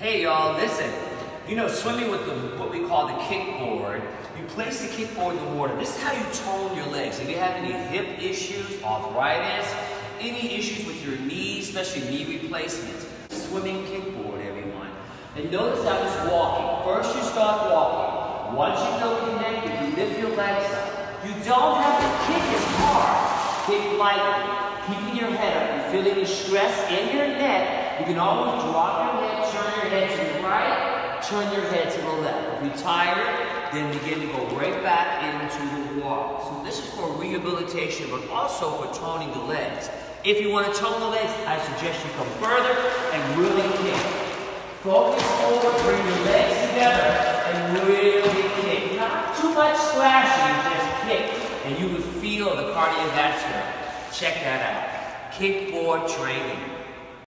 Hey y'all, listen. You know, swimming with the what we call the kickboard, you place the kickboard in the water. This is how you tone your legs. If you have any hip issues, arthritis, any issues with your knees, especially knee replacements, swimming kickboard, everyone. And notice I was walking. First you start walking. Once you feel connected, you lift your legs up. You don't have to kick as hard. Kick lightly, keeping your head up. You're feeling the stress in your neck. You can always drop your head, head to the right, turn your head to the left. If you're tired, then begin to go right back into the walk. So this is for rehabilitation, but also for toning the legs. If you want to tone the legs, I suggest you come further and really kick. Focus forward, bring your legs together, and really kick. Not too much splashing, just kick. And you will feel the cardiovascular. Check that out. Kickboard training.